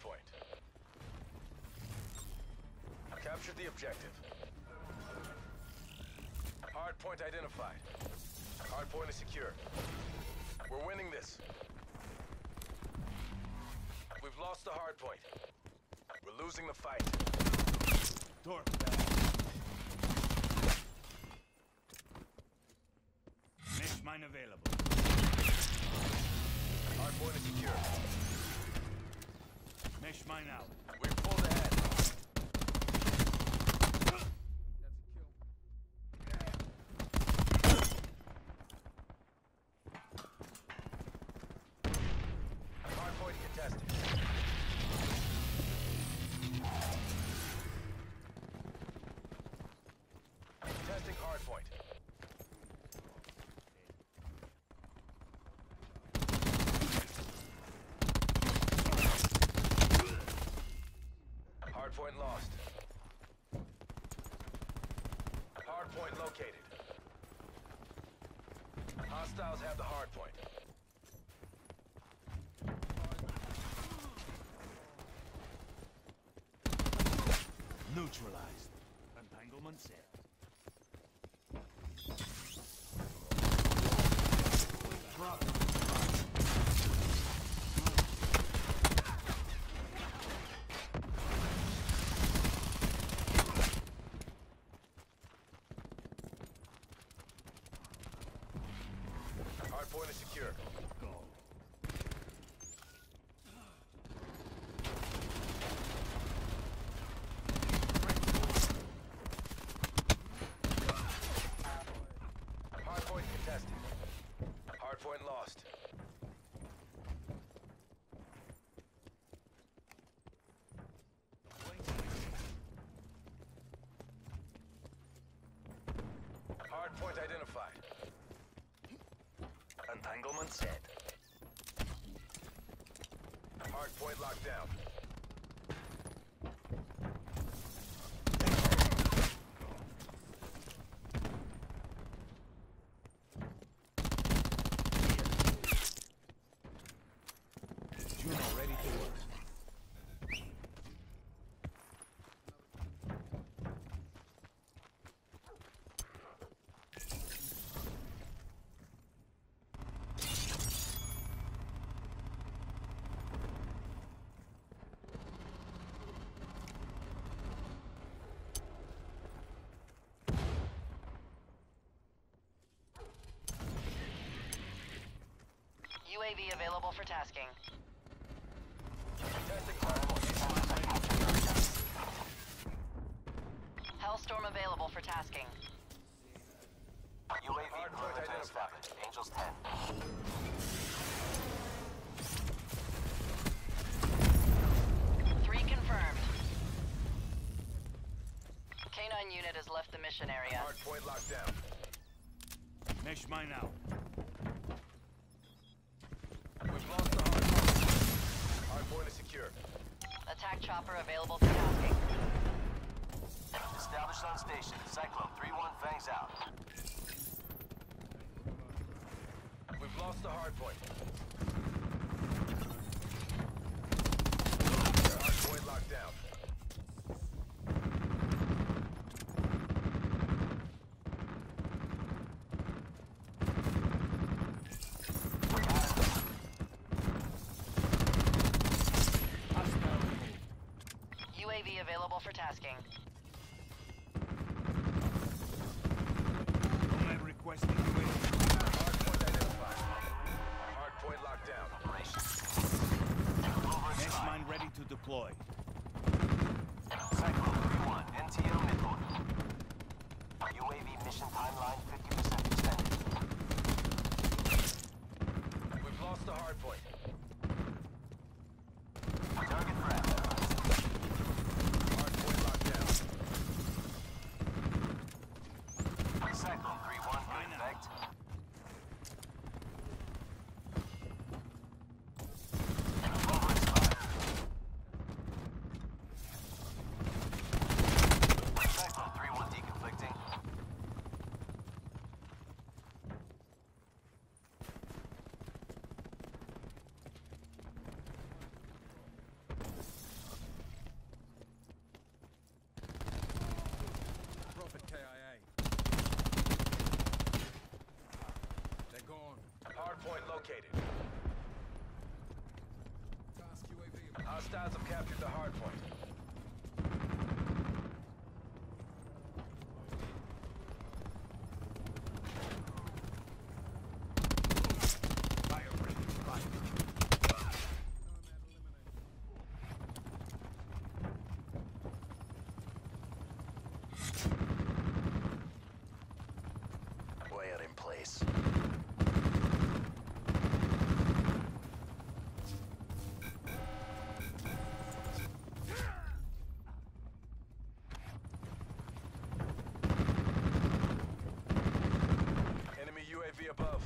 point. Captured the objective. Hard point identified. Hard point is secure. We're winning this. We've lost the hard point. We're losing the fight. Torque. Mesh mine available. Hard point is secure. Mesh mine out. We've pulled ahead. Hard point contested. Testing hard point. Hard point lost. Hard point located. Hostiles have the hard point. Neutralized. Entanglement set. Drop. Hard point is secure. Go. Hard point contested. Hard point lost. Hard point identified. Entanglement set. Hard point locked down. UAV available for tasking. Testing hard point. Hellstorm available for tasking. UAV Hard point perimeter identified. established. Angels 10. Three confirmed. K-9 unit has left the mission area. Hard point locked down. Mesh mine out. We've lost the hard point. Is secure. Attack chopper available for tasking. Established on station. Cyclone 3-1 fangs out. We've lost the hard point. Hard point locked down. UAV available for tasking. Nomad requesting UAV. Hard point identified. Hard point locked down. Operation. Mesh mine ready to deploy. Cyclone 3-1. NTO midpoint. UAV mission timeline 50% extended. We've lost the hard point. Target threat. Hard point locked down. Cyclone 3-1 good effect. Over expired. Hostiles have captured the hard point. Fire breaking fire. Wire in place. Enemy UAV above.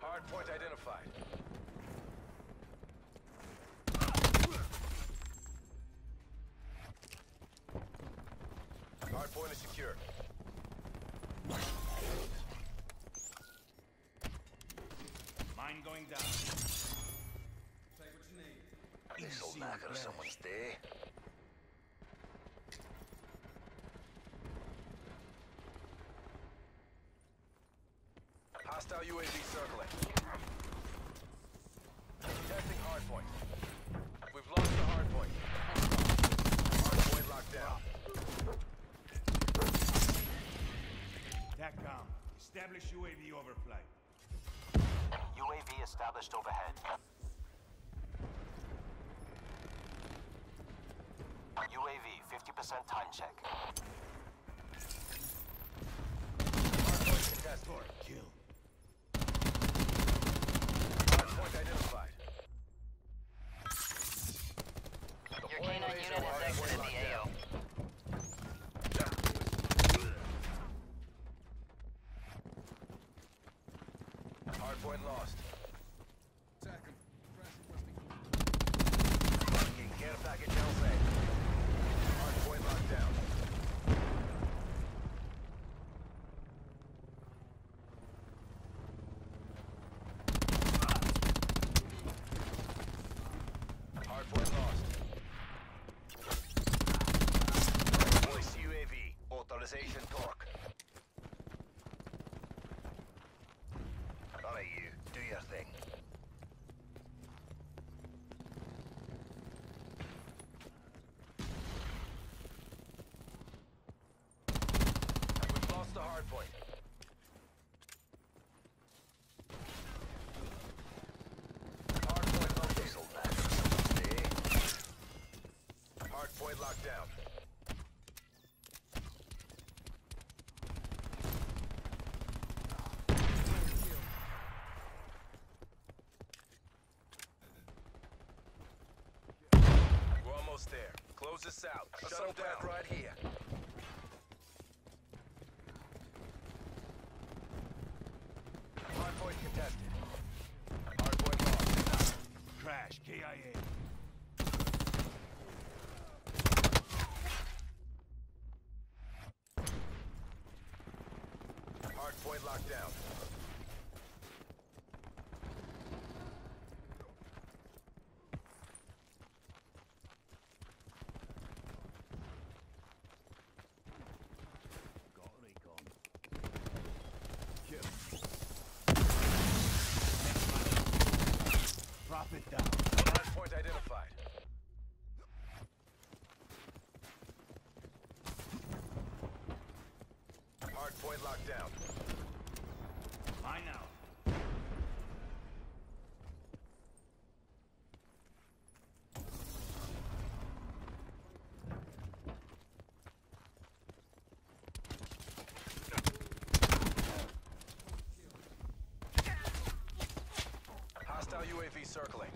Hard point identified. Hard point is secure. Mine going down. This'll Easy knacker repair. someone's day. Hostile UAV circling. Testing hard point. We've lost the hard point. Hard point locked down. TACCOM. Establish UAV overflight. UAV established overhead. UAV 50% time check. Hard point. Kill. Point identified. Your Deploying K9 unit while has exited the AO. locked down. Hard point lost. Care package LZ. Hard point locked down. Hard point lost. Voice UAV. Authorization torque. Alright, you. Do your thing. We've lost the hard point. Hard point located. This'll knacker someone's day. Hard point locked down. We're almost there. Close this out. Shut them down. right here. Hard point contested. Hard point lost. Crash. KIA. Hard point locked down. Got recon. Kill. Profit down. Hard point identified. Hard point locked down. Mine out. Hostile UAV circling.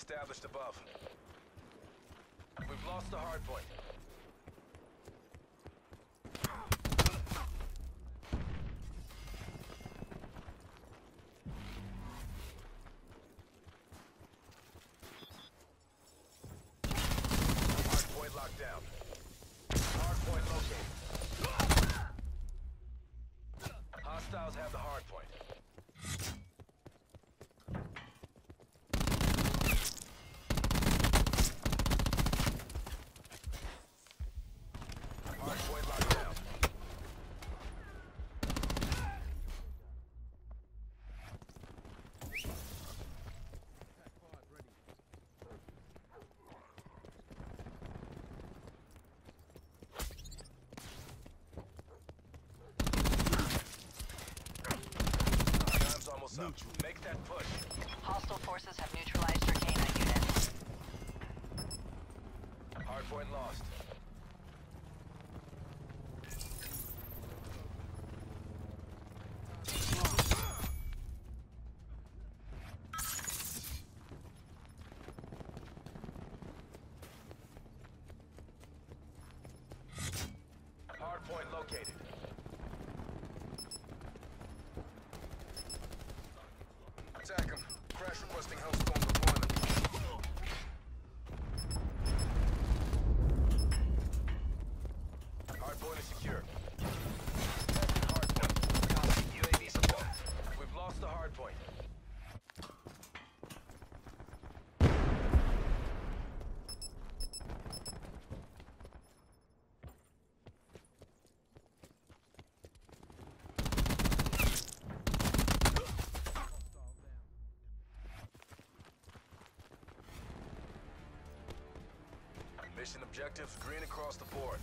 Established above. We've lost the hard 그냥 objectives green across the board.